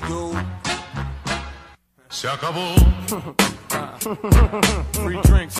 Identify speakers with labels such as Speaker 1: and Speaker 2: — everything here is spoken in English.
Speaker 1: they go.
Speaker 2: Se acabó.
Speaker 3: Free drinks.